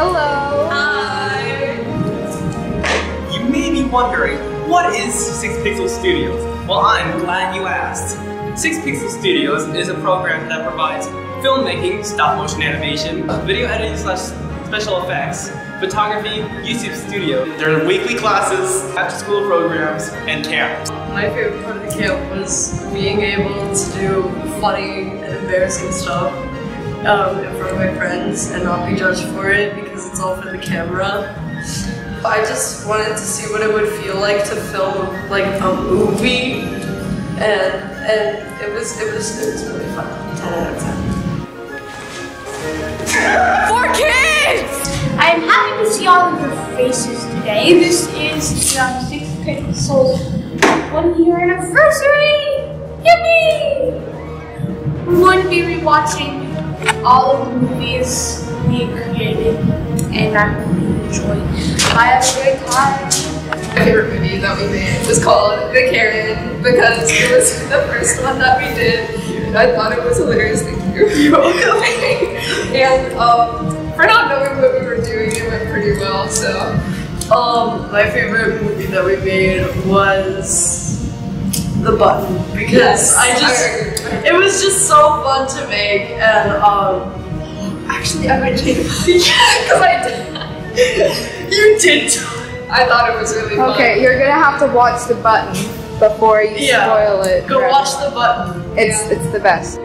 Hello. Hi. You may be wondering, what is Six Pixel Studios? Well, I'm glad you asked. Six Pixel Studios is a program that provides filmmaking, stop motion animation, video editing slash special effects, photography, YouTube studio. There are weekly classes, after school programs, and camps. My favorite part of the camp was being able to do funny and embarrassing stuff um, in front of my friends and not be judged for it because it's all for the camera. I just wanted to see what it would feel like to film like a movie, and and it was it was it was really fun. Ten out of ten. For kids! I'm happy to see all of your faces today. This is the Six Pixels one year anniversary! Yippee! We're going to be rewatching all of the movies we created, and going to enjoy. I have a great time. My favorite movie that we made was called The Karen because it was the first one that we did. And I thought it was hilarious. Thank you. You're welcome. and um, for not knowing what we were doing, it went pretty well. So, um, my favorite movie that we made was The Button because Yes, I just it was just so fun to make and um. Actually, I might change because I did. you did. I thought it was really fun. Okay, you're gonna have to watch the button before you Yeah. spoil it. Go for watch the button. It's it's the best.